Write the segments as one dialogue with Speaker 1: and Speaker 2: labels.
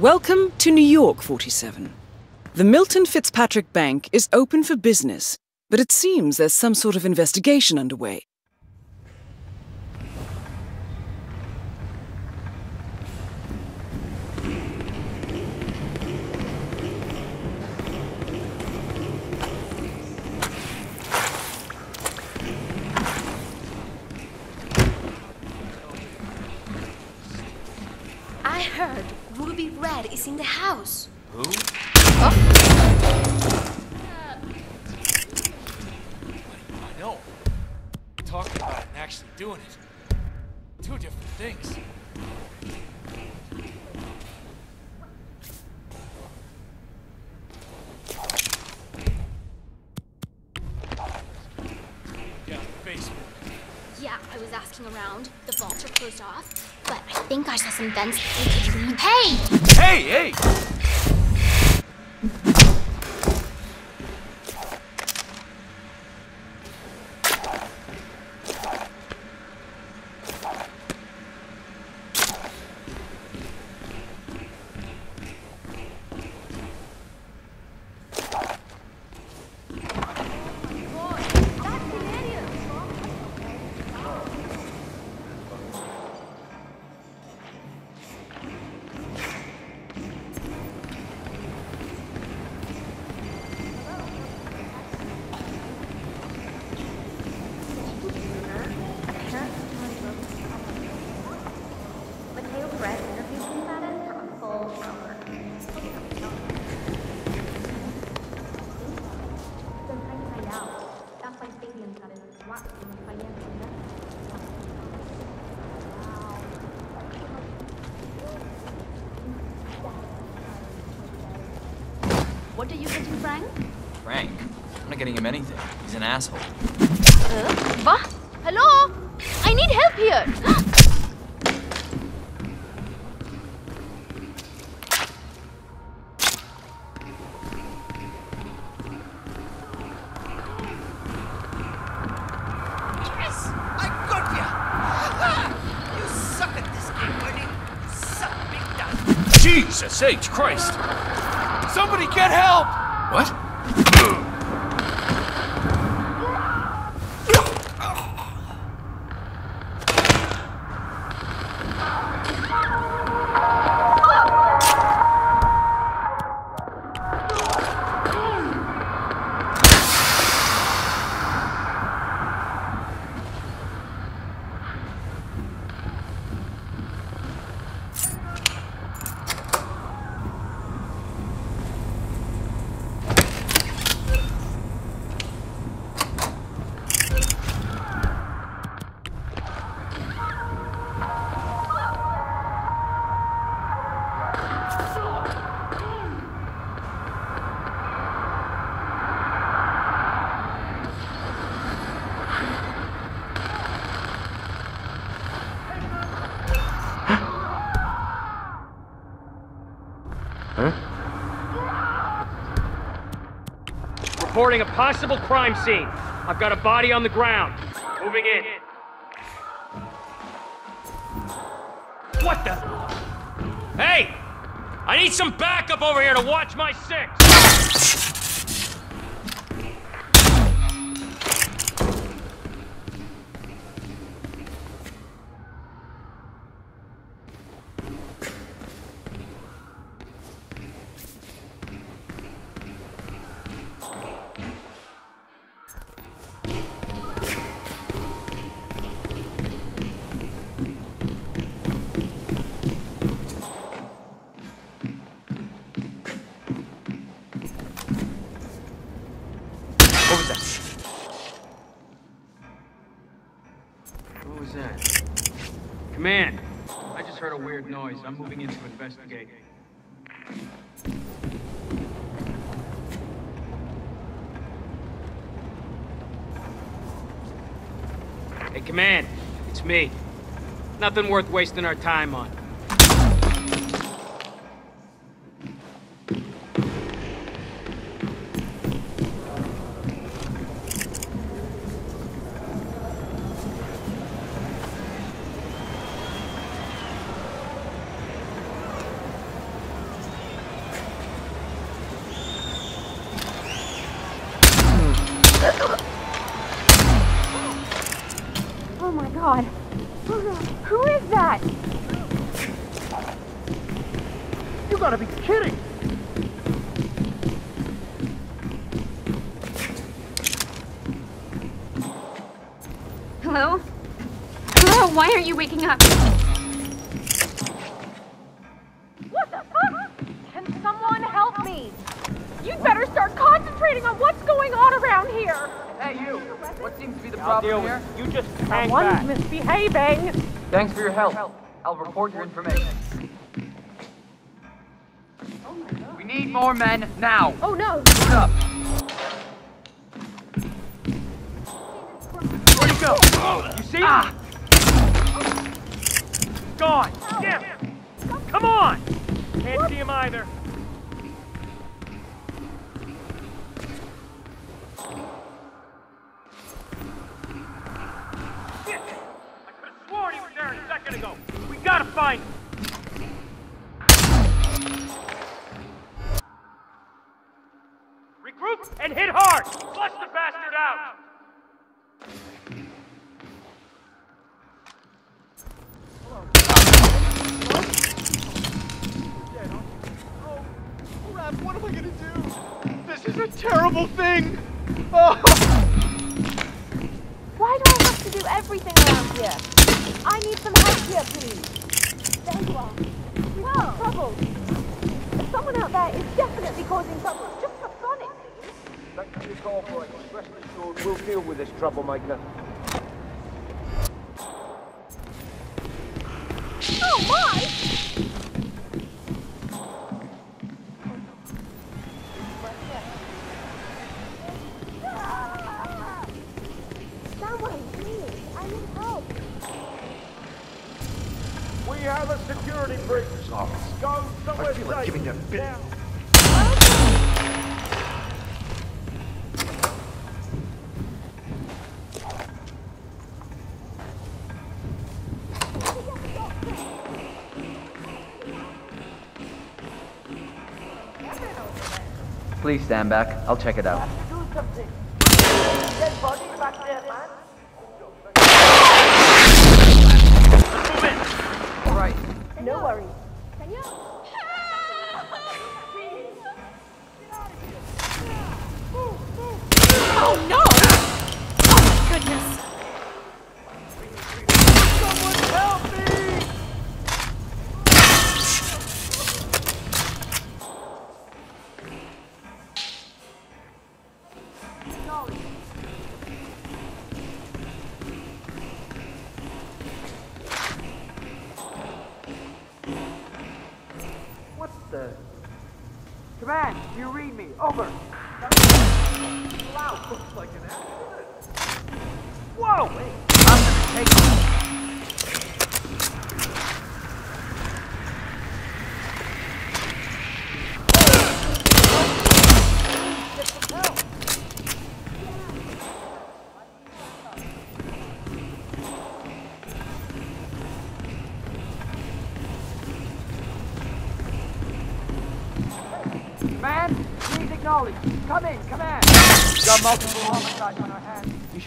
Speaker 1: Welcome to New York 47. The Milton Fitzpatrick Bank is open for business, but it seems there's some sort of investigation underway.
Speaker 2: I heard Ruby Red is in the house.
Speaker 3: Who?
Speaker 2: Oh.
Speaker 3: I know. Talking about it and actually doing it. Two different things.
Speaker 2: I around. The vaults are closed off, but I think I saw some vents that we could leave. Hey!
Speaker 3: Hey, hey!
Speaker 2: Frank?
Speaker 4: I'm not getting him anything. He's an asshole.
Speaker 2: Uh, what? Hello? I need help here.
Speaker 5: Yes! I got ya! You suck at this game, buddy. Suck big time.
Speaker 3: Jesus H. Christ! Somebody get help!
Speaker 4: What?
Speaker 6: Reporting a possible crime scene. I've got a body on the ground. Moving in. What the? Hey! I need some backup over here to watch my six! Command. I just heard a weird noise. I'm moving in to investigate. Hey, Command. It's me. Nothing worth wasting our time on.
Speaker 7: Waking up? What the fuck? Can someone help me? You'd better start concentrating on what's going on around here.
Speaker 4: Hey, you! What seems to be the
Speaker 6: I'll
Speaker 4: problem
Speaker 6: with
Speaker 4: here?
Speaker 6: You just hang
Speaker 7: One's
Speaker 6: back.
Speaker 7: misbehaving.
Speaker 4: Thanks for your help. I'll report your information. We need more men now.
Speaker 7: Oh no.
Speaker 4: Put up.
Speaker 6: Where'd he go? You see?
Speaker 4: Ah!
Speaker 6: Gone! Damn! Oh. Come on! Can't see him either.
Speaker 3: Do
Speaker 7: I have to do everything around here? I need some help here, please. There you are. We've got trouble. Someone out there is definitely causing trouble. Just for it seems.
Speaker 8: Thanks for your call, boy. Rest assured, we'll deal with this troublemaker.
Speaker 7: Oh my! Please
Speaker 4: stand back. I'll check it out.
Speaker 8: Do something. Dead body back there, man.
Speaker 6: Move in!
Speaker 4: All right.
Speaker 7: No worries.
Speaker 1: Oh no!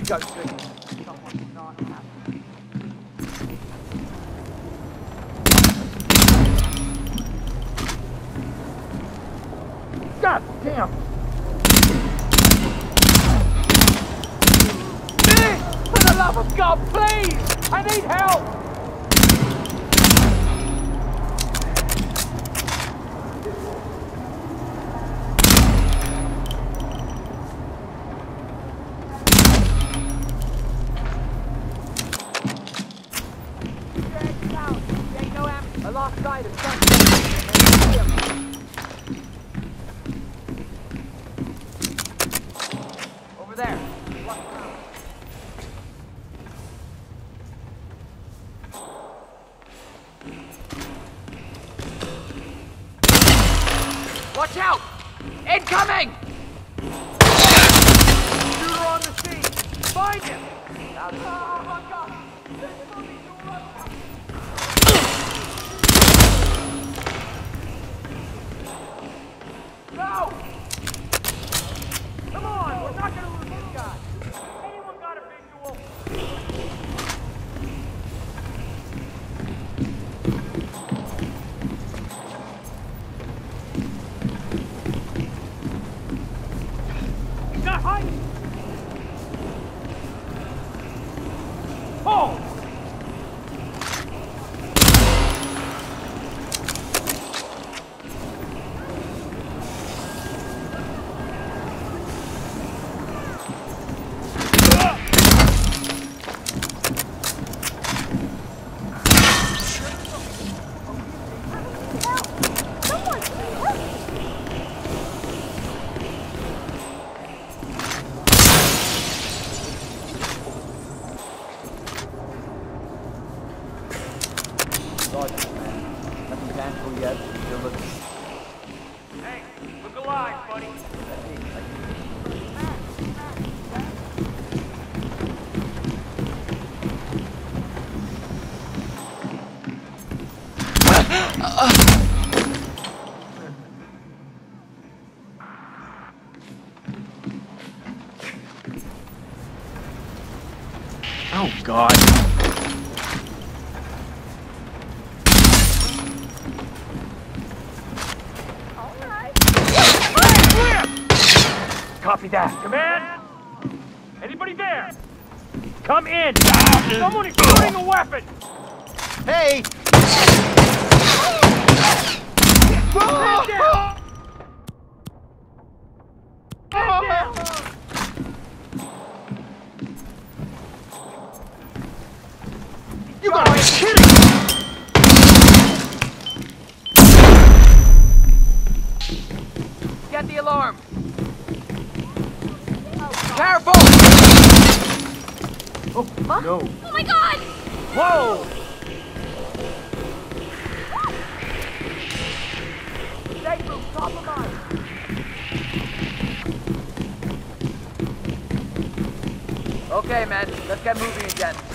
Speaker 8: Go. God damn! Nick! For the love of God, please! I need help! Oh, God.
Speaker 6: Copy that. Command? Anybody there? Come in! Ah. Someone is shooting a weapon!
Speaker 5: Hey!
Speaker 6: Stand
Speaker 8: Okay, man, let's get moving again.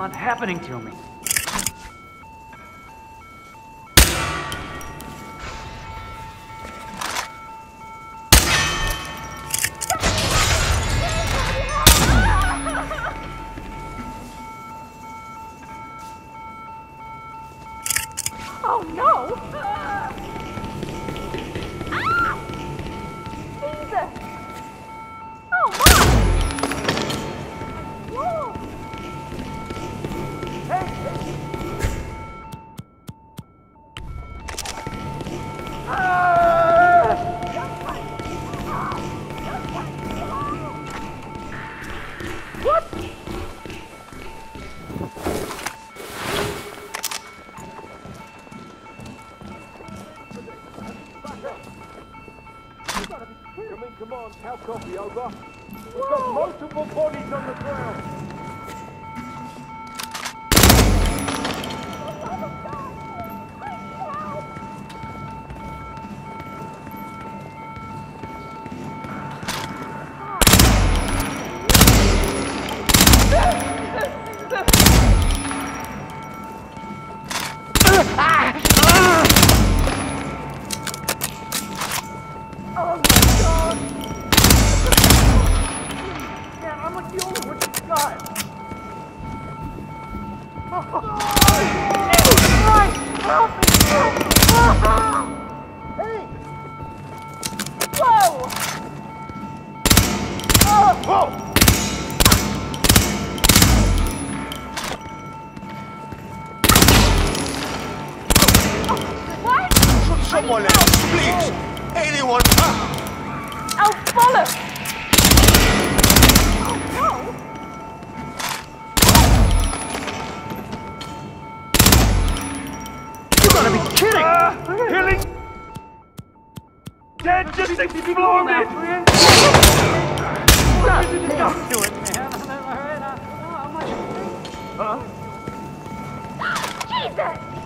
Speaker 8: On happening to me.
Speaker 5: Someone else, please! Anyone!
Speaker 7: Oh, bollocks! Oh no!
Speaker 8: You gotta be kidding! Uh, Healing! Dead, just explore me! Don't do it, man. Huh?
Speaker 7: Jesus!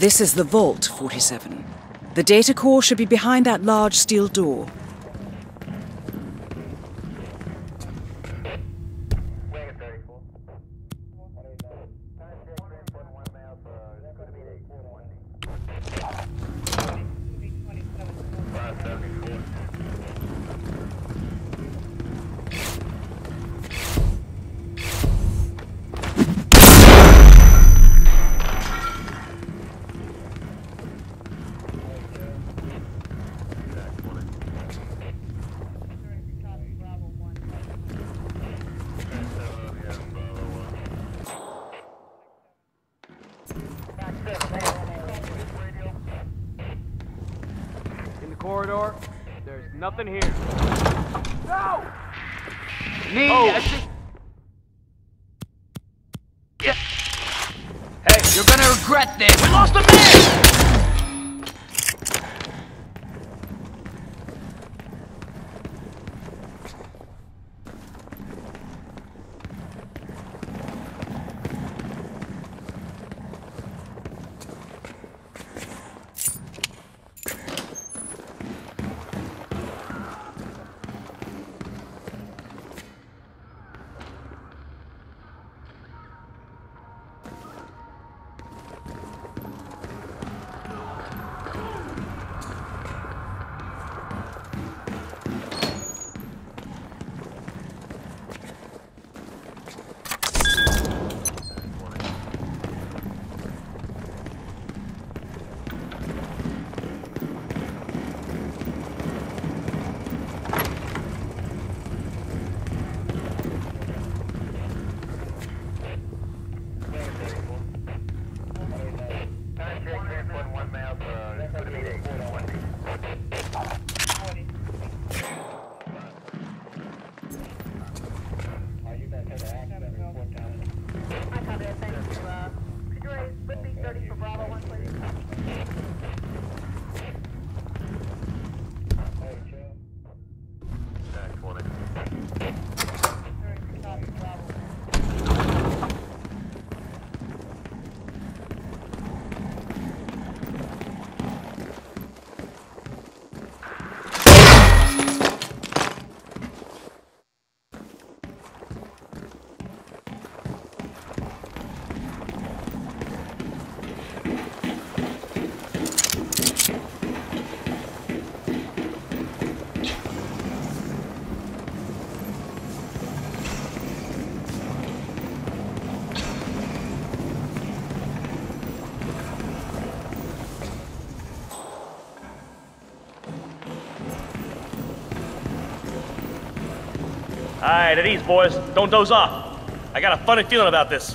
Speaker 1: This is the Vault 47. The data core should be behind that large steel door.
Speaker 8: Nothing here. No! Me,
Speaker 6: Oh.
Speaker 9: Alright, at ease, boys. Don't doze off. I got a funny feeling about this.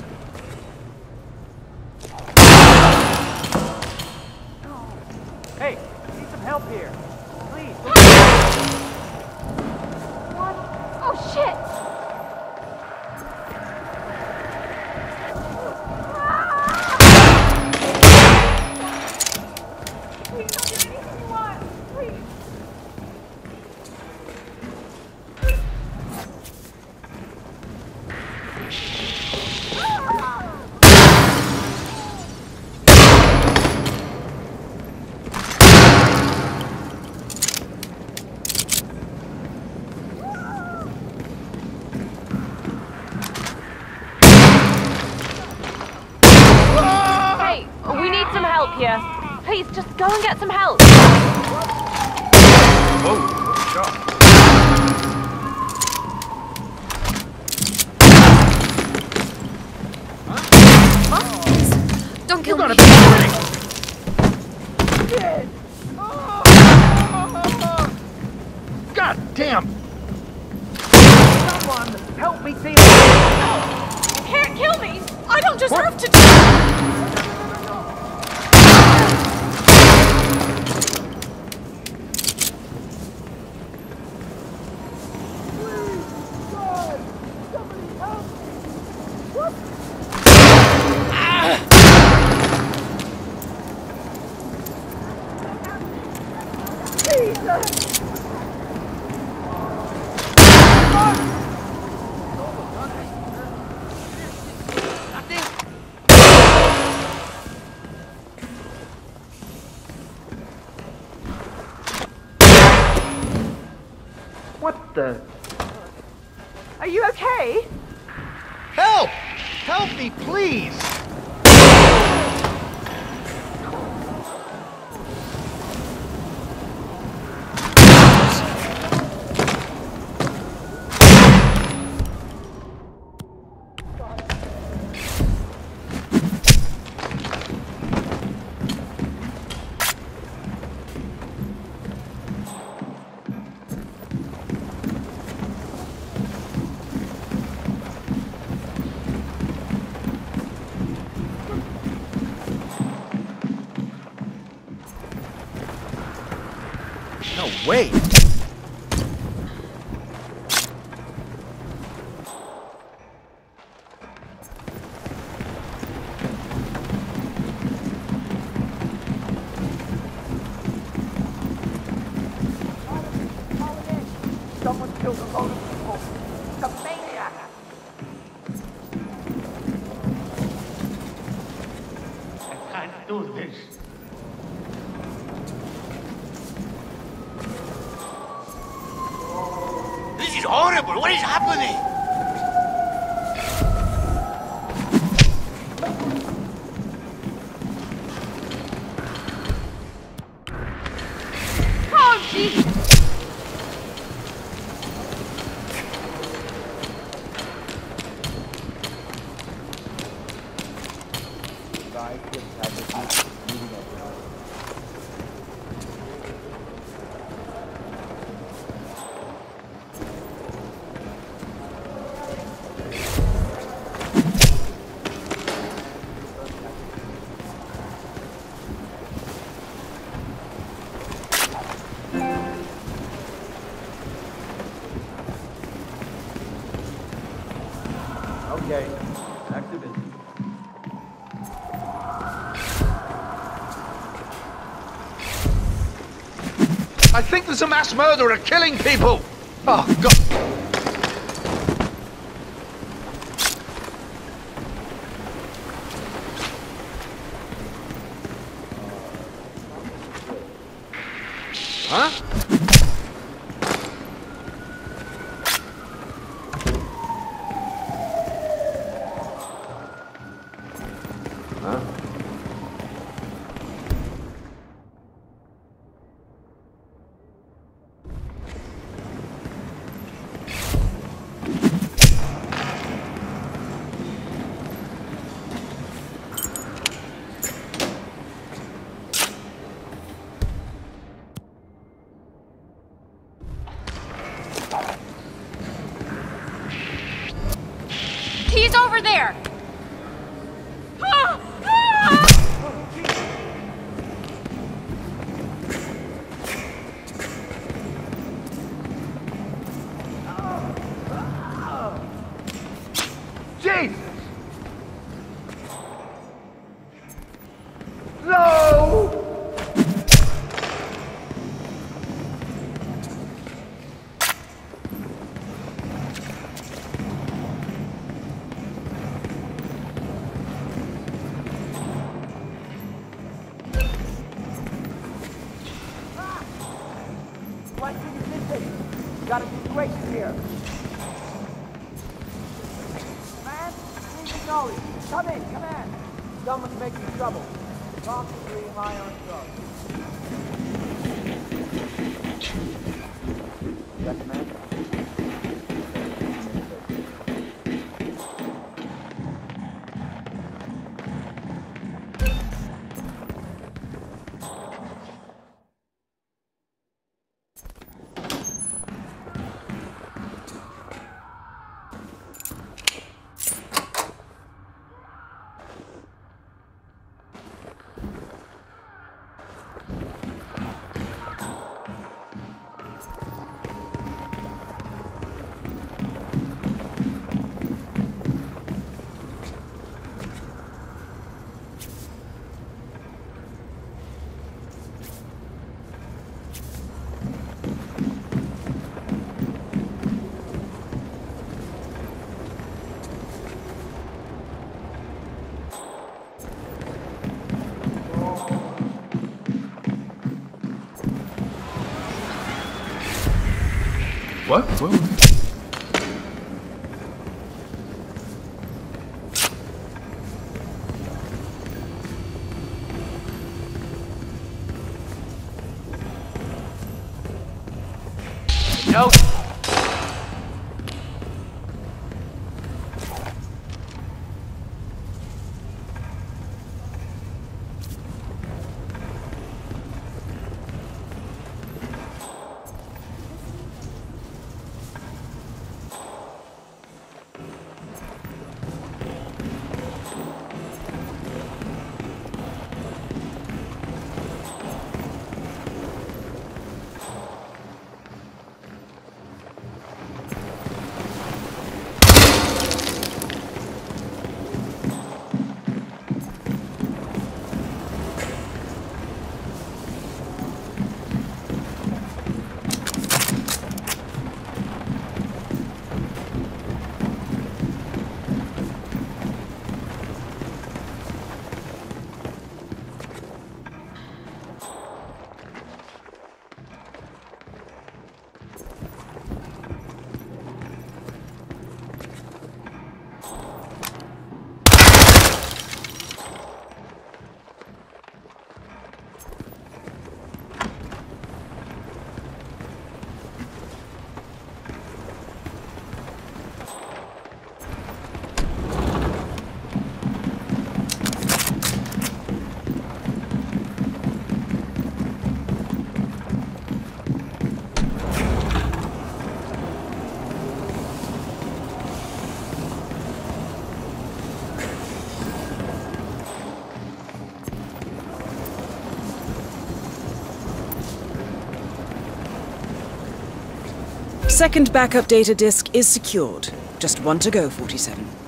Speaker 8: Please,
Speaker 7: just go and get some help.
Speaker 10: Don't kill me.
Speaker 8: God damn! Someone help me see
Speaker 7: You can't kill me. I don't deserve to die.
Speaker 8: Help me, please! No
Speaker 4: What is happening?
Speaker 8: There's a mass murderer killing people! Oh, God! Huh?
Speaker 1: Second backup data disk is secured. Just one to go, 47.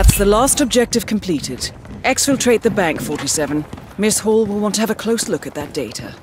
Speaker 1: That's the last objective completed. Exfiltrate the bank, 47. Miss Hall will want to have a close look at that data.